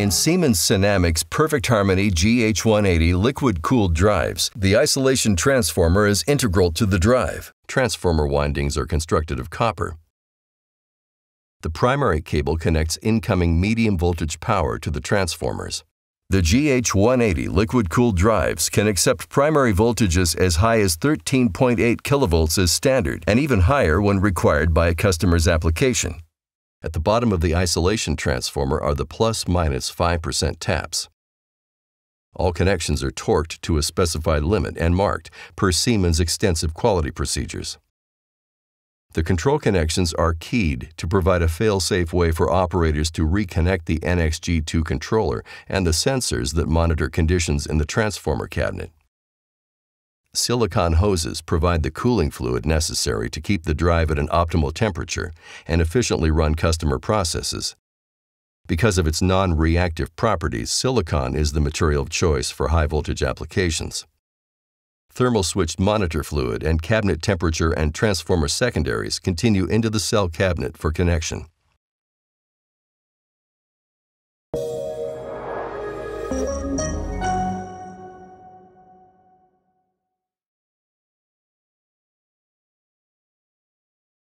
In Siemens Sinamics Perfect Harmony GH180 liquid-cooled drives, the isolation transformer is integral to the drive. Transformer windings are constructed of copper. The primary cable connects incoming medium voltage power to the transformers. The GH180 liquid-cooled drives can accept primary voltages as high as 13.8 kilovolts as standard and even higher when required by a customer's application. At the bottom of the isolation transformer are the plus minus 5% taps. All connections are torqued to a specified limit and marked per Siemens extensive quality procedures. The control connections are keyed to provide a fail-safe way for operators to reconnect the NXG2 controller and the sensors that monitor conditions in the transformer cabinet. Silicon hoses provide the cooling fluid necessary to keep the drive at an optimal temperature and efficiently run customer processes. Because of its non-reactive properties, silicon is the material of choice for high-voltage applications. Thermal switched monitor fluid and cabinet temperature and transformer secondaries continue into the cell cabinet for connection.